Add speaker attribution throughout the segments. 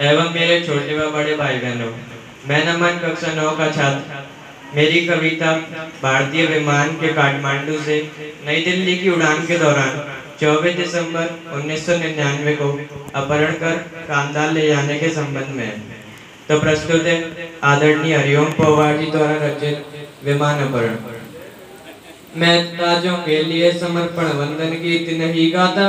Speaker 1: एवं मेरे छोटे व बड़े भाई बहनों मैं नमन कक्षा नौ का छात्र। मेरी कविता भारतीय विमान के काठमांडू से नई दिल्ली की उड़ान के दौरान 24 दिसंबर 1999 को अपहरण कर कामदार ले जाने के संबंध में तो प्रस्तुत है आदरणीय हरिओम पवार जी द्वारा रचित विमान अपहरण। मैं ताजों के लिए समर्पण वंदन गीत नहीं गाता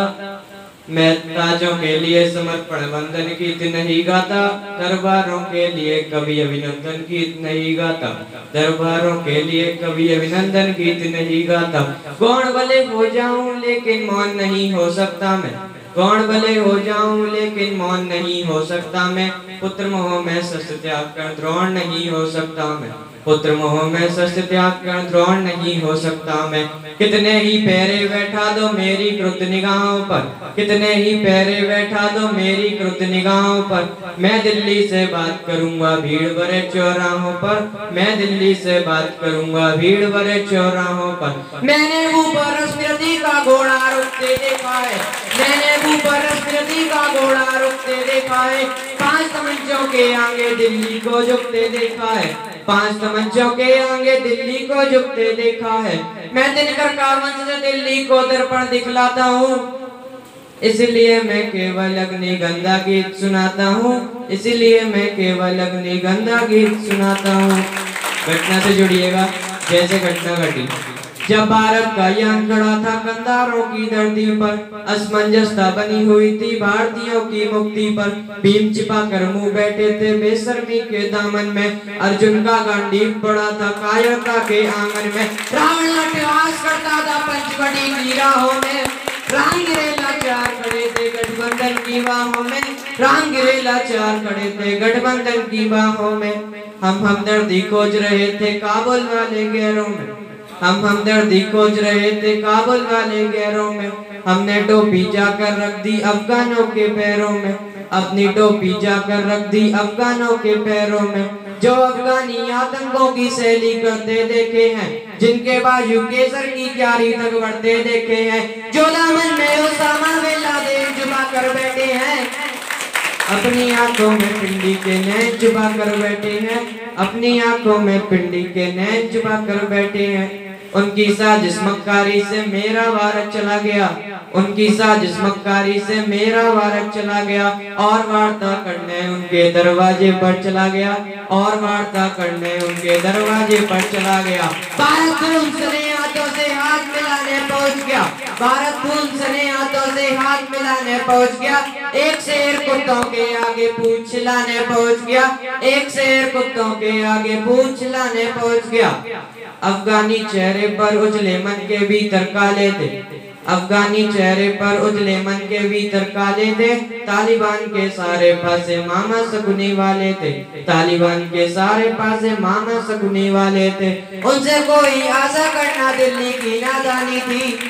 Speaker 1: मैं ताजों के लिए समर्पण वंदन गीत नहीं गाता, दरबारों के लिए कभी अभिनंदन गीत नहीं गाता, दरबारों के लिए कभी अभिनंदन गीत नहीं गाता। कौन भले हो जाऊँ, लेकिन मौन नहीं हो सकता मैं। कौन भले हो जाऊँ, लेकिन मौन नहीं हो सकता मैं। पुत्र मोह में सस्त त्याग कर द्रोण नहीं हो सकता मैं। पुत्र मोह में सस्त त्याग कर द्रोण नहीं हो सकता मैं। कितने ही पैरे बैठा दो मेरी क्रुद्ध निगाहों पर। कितने ही पैरे बैठा दो मेरी क्रुद्ध निगाहों पर। मैं दिल्ली से बात करूँगा भीड़ भरे चौराहों पर। मैं दिल्ली से बात करूँगा भीड़ भरे चौराहों पर। मैंने ऊपर स्मृति का घोड़ा रुकते देखा है। मैंने ऊपर स्मृति का घोड़ा रुकते देखा है। पाँच तमंचों के आगे दिल्ली को झुकते देखा है। पाँच तमंचों के आगे दिल्ली को झुकते देखा है। मैं दिनकर का वंश से दिल्ली को दर्पण दिखलाता हूँ। इसलिए मैं केवल अग्नि गंदा गीत सुनाता हूँ। इसलिए मैं केवल अग्नि गंदा गीत सुनाता हूँ। घटना से जुड़िएगा। जैसे घटना घटी। जब भारत का यान खड़ा था कंधारों की धरती पर असमंजसता बनी हुई थी भारतीयों की मुक्ति पर भीम छिपा कर मुँह बैठे थे बेशर्मी के दामन में अर्जुन का गांडी पड़ा था कायरता के आँगन में रावण अट्टहास करता था पंचवटी की राहों में राम गिरेला चार खड़े थे गठबंधन की बाहों में राम गिरेला चार खड़े थे गठबंधन की बाहों में हम हमदर्दी खोज रहे थे काबुल वाले गैरों में हम हमदर्दी खोज रहे थे, काबुल वाले गैरों में। हमने टोपी जाकर रख दी अफगानों के पैरों में। अपनी टोपी जाकर रख दी अफगानों के पैरों में। जो अफगानी आतंकों की शैली करते देखे हैं, जिनके बाजू केसर की क्यारी तक बढ़ते देखे हैं, जो दामन में उसामा बिन लादेन जुबा कर बैठे हैं। अपनी आँखों में पिंडी के नैन चुपा कर बैठे हैं। अपनी आँखों में पिंडी के नैन चुपा कर बैठे हैं। उनकी साजिश मक्कारी से मेरा वारक चला गया। उनकी साजिश मक्कारी से मेरा भारत चला गया। और वार्ता करने उनके दरवाजे पर चला गया। और वार्ता करने उनके दरवाजे पर चला गया। भारत खून सने हाथों से हाथ मिलाने पहुँच गया। भारत खून सने हाथों से हाथ मिलाने पहुँच गया। एक शेर कुत्तों के आगे पूछ लाने पहुँच गया। एक शेर कुत्तों के आगे पूछ लाने पहुँच गया। अफगानी चेहरे पर उजले मन के भीतर काले थे। अफगानी चेहरे पर उजले मन के भीतर काले थे। तालिबान के सारे पासे मामा सकुनी वाले थे। तालिबान के सारे पासे मामा सकुनी वाले थे। उनसे कोई आशा करना दिल्ली की नादानी थी।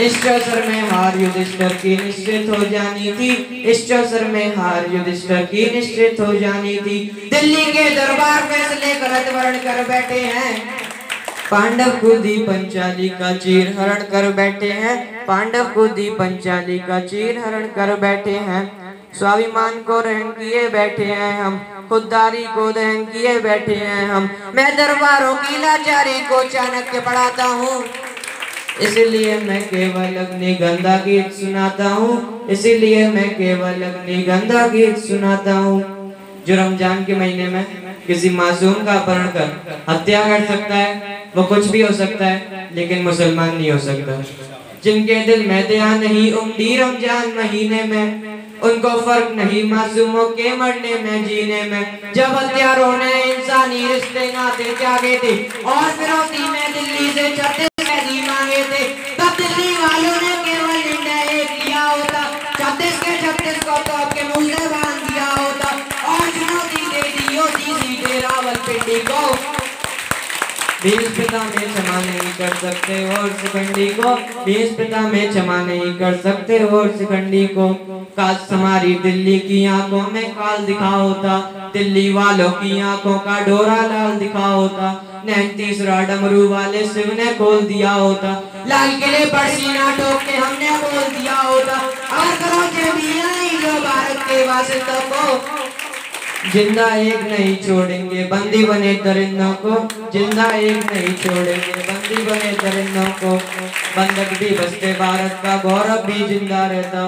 Speaker 1: इस चौसर में हार युधिष्ठर की निश्चित हो जानी थी। इस चौसर में हार युधिष्ठर की निश्चित हो जानी थी। दिल्ली के दरबार फैसले गलत वर्ण कर बैठे हैं। पांडव को दी पंचाली का चीर हरण कर बैठे हैं। पांडव को दी पंचाली का चीर हरण कर बैठे हैं। स्वाभिमान को रहन किए बैठे हैं हम। खुददारी को दहन किए बैठे हैं हम। मैं दरबारों की लाचारी को चाणक्य पढ़ाता हूँ। इसलिए मैं केवल अग्नि गंदा गीत सुनाता हूँ। इसीलिए मैं केवल अग्नि गंदा गीत सुनाता हूँ। जो रमज़ान के महीने में किसी मासूम का अपहरण कर हत्या कर सकता है, वो कुछ भी हो सकता है, लेकिन मुसलमान नहीं हो सकता। जिनके दिल में दया नहीं उमड़ी रमज़ान महीने में, उनको फ़र्क नहीं मासूमों के मरने में, जीने में। जब हत्यारों ने इंसानी रिश्ते नाते जागे थे, और फिरौती में दिल्ली से छत्तीस सीधे रावलपिंडी को बीस पिता में क्षमा नहीं कर सकते और शिखंडी को बीस पिता में क्षमा नहीं कर सकते और शिखंडी को। काश हमारी दिल्ली की आँखों में काल दिखा होता, दिल्ली वालों की आँखों का डोरा लाल दिखा होता नैन तीसरा डमरू वाले शिव ने खोल दिया होता। लाल किले पर सीना ठोक के हमने बोल दिया होता। और करो जो
Speaker 2: भारत के वासिंदों को।
Speaker 1: ज़िंदा एक नहीं छोड़ेंगे बंदी बने दरिंदों को। ज़िंदा एक नहीं छोड़ेंगे बंदी बने दरिंदों को। बंधक भी बसते भारत का गौरव भी ज़िंदा रहता।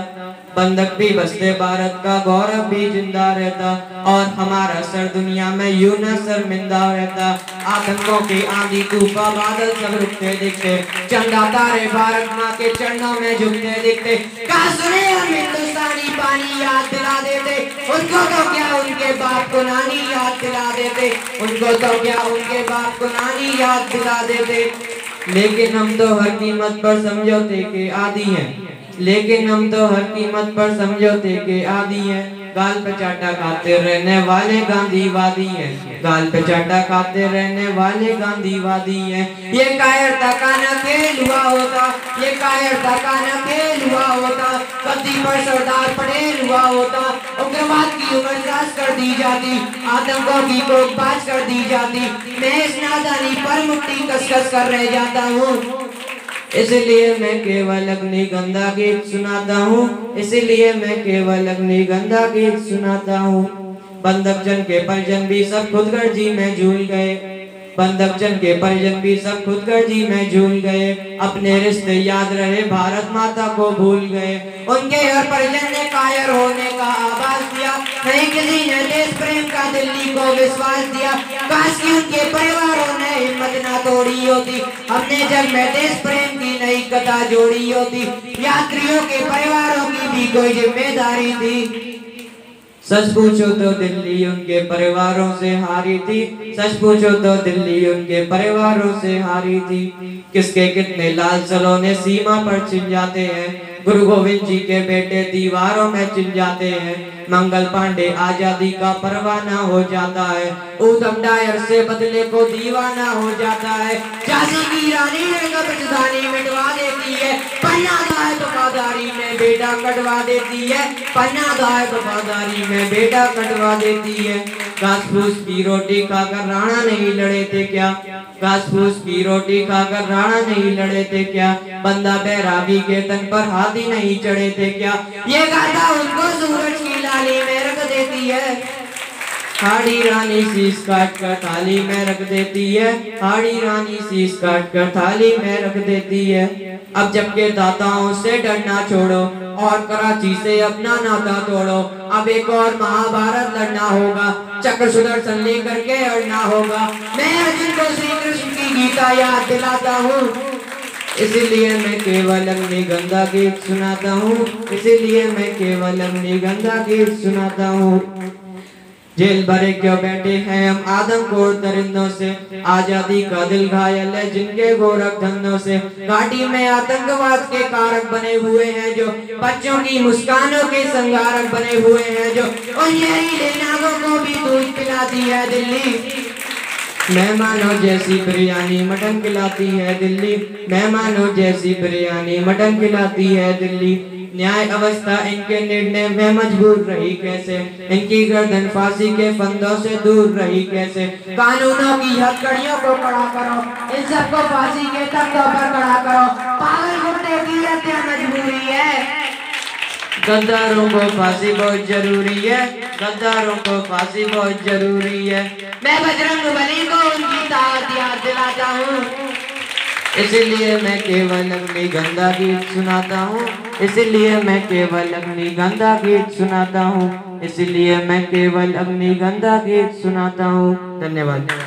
Speaker 1: बंधक भी बसते भारत का गौरव भी ज़िंदा रहता। और हमारा सर दुनिया में यूँ न शर्मिंदा रहता। आतंकों की आंधी तूफ़ान बादल सब रुकते दिखते। चंदा तारे भारत माँ के चरणों में झुकते दिखते।
Speaker 2: कहा सुने हम हिंदुस्तानी पानी याद दिला देते। उनको तो क्या उनके बाप को नानी याद दिला देते। उनको तो क्या उनके बाप को नानी याद दिला देते।
Speaker 1: लेकिन हम तो हर कीमत पर समझौते के आदि हैं। लेकिन हम तो हर कीमत पर समझौते के आदि हैं। गाल पे चाटा खाते रहने वाले गांधीवादी हैं। गाल पे चाटा खाते रहने वाले गांधीवादी हैं।
Speaker 2: ये कायरता का न खेल हुआ होता, ये कायरता का न खेल हुआ होता। गद्दी पर सरदार पटेल हुआ होता दराज कर दी जाती, आतंकों की कोकबाज कर दी जाती। मैं इस नादानी पर मुट्ठी कसकस कर रह जाता हूँ।
Speaker 1: इसलिए मैं केवल अग्नि गंदा गीत सुनाता हूँ। इसलिए मैं केवल अग्नि गंदा गीत सुनाता हूँ। बंधक जन के परिजन भी सब खुद गर्जी में झूल गए। बंधक जन के परिजन भी सब खुद गर्जी में झूल गए। अपने रिश्ते याद रहे, भारत माता को भूल गए।
Speaker 2: उनके हर परिजन ने कायर होने का आवाज़ दिया। नहीं किसी ने देश प्रेम का, दिल्ली को विश्वास दिया। काश की उनके परिवारों ने हिम्मत ना तोड़ी होती। हमने जग में देश प्रेम की नई कथा जोड़ी होती। यात्रियों के परिवारों की भी कोई ज़िम्मेदारी थी।
Speaker 1: सच पूछो तो दिल्ली उनके परिवारों से हारी थी। सच पूछो तो दिल्ली उनके परिवारों से हारी थी। किसके कितने लाल सलोने सीमा पर छिल जाते हैं। गुरु गोविंद जी के बेटे दीवारों में चिल जाते हैं। मंगल पांडे आज़ादी का परवाना हो जाता है। ऊधम डायर से बदले को दीवाना हो जाता है।
Speaker 2: झांसी की रानी कब्रस्तानी मिटवा देती है। पन्ना दाए वफादारी में बेटा कटवा देती है।
Speaker 1: पन्ना दाए वफादारी में बेटा कटवा देती है। घास फूस की रोटी खाकर राणा नहीं लड़े थे क्या? घास फूस की रोटी खाकर राणा नहीं लड़े थे क्या? बंदा बैरागी के तन पर हाथी नहीं चढ़े थे क्या?
Speaker 2: ये गाथा उनको सूरज की लाली में रख देती है।
Speaker 1: हाड़ी रानी शीश काट कर थाली में रख देती है। हाड़ी रानी शीश काट कर थाली में रख देती है। अब जबकि दाताओं से डरना छोड़ो और कराची से अपना नाता तोड़ो, अब एक और महाभारत लड़ना होगा, चक्र सुदर्शन लेकर के अड़ना होगा।
Speaker 2: मैं अर्जुन को श्री कृष्ण की गीता याद दिलाता हूँ,
Speaker 1: इसीलिए मैं केवल अपनी गंगा गीत सुनाता हूँ, इसीलिए मैं केवल अपनी गंगा गीत सुनाता हूँ। जेल भरे क्यों बैठे हैं? हम आदम को दरिंदों से, आज़ादी का दिल घायल है जिनके गोरख धंधों से। घाटी में आतंकवाद के कारक बने हुए हैं जो बच्चों की मुस्कानों के संगारक बने हुए हैं जो
Speaker 2: उन्हें को भी दूध पिलाती है दिल्ली।
Speaker 1: मेहमानों जैसी बिरयानी मटन खिलाती है दिल्ली। मेहमानों जैसी बिरयानी मटन खिलाती है दिल्ली। न्याय अवस्था इनके निर्णय में मजबूर रही कैसे? इनकी गर्दन फांसी के फंदों से दूर रही कैसे?
Speaker 2: कानूनों की हथकड़ियों को कड़ा करो। इन सबको फांसी के तख्तों पर कड़ा करो। पागल गुंडे की मजबूरी है।
Speaker 1: गद्दारों को फांसी बहुत ज़रूरी है। गद्दारों को फांसी बहुत ज़रूरी है।
Speaker 2: मैं बजरंग बली को उनकी ताकत याद दिलाता हूँ।
Speaker 1: इसलिए मैं केवल अपनी गंदा गीत सुनाता हूँ। इसलिए मैं केवल अपनी गंदा गीत सुनाता हूँ। इसलिए मैं केवल अपनी गंदा गीत सुनाता हूँ। धन्यवाद।